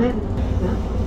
hết. Dạ.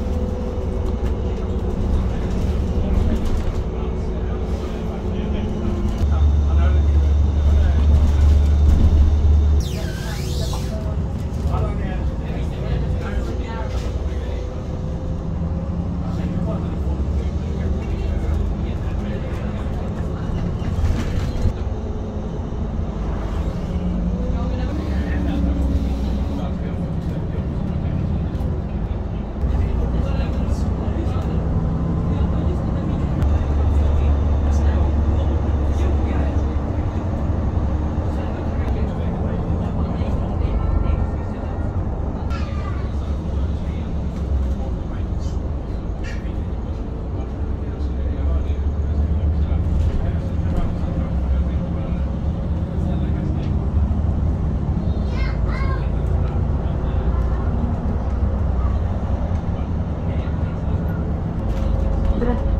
добре.